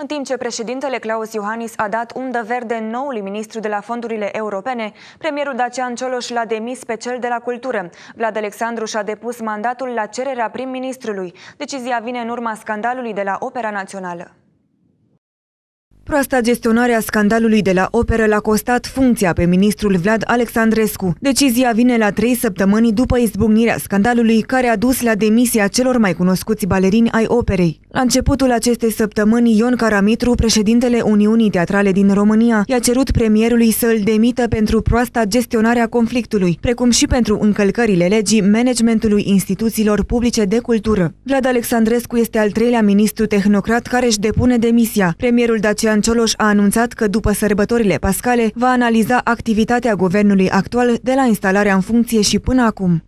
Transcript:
În timp ce președintele Claus Iohannis a dat undă verde noului ministru de la fondurile europene, premierul Dacian Cioloș l-a demis pe cel de la cultură. Vlad Alexandru și-a depus mandatul la cererea prim-ministrului. Decizia vine în urma scandalului de la Opera Națională. Proasta gestionare a scandalului de la operă l-a costat funcția pe ministrul Vlad Alexandrescu. Decizia vine la trei săptămâni după izbucnirea scandalului care a dus la demisia celor mai cunoscuți balerini ai operei. La începutul acestei săptămâni, Ion Caramitru, președintele Uniunii Teatrale din România, i-a cerut premierului să îl demită pentru proasta gestionare a conflictului, precum și pentru încălcările legii managementului instituțiilor publice de cultură. Vlad Alexandrescu este al treilea ministru tehnocrat care își depune demisia. Premierul Dacian Bogdan Cioloș a anunțat că după sărbătorile pascale va analiza activitatea guvernului actual de la instalarea în funcție și până acum.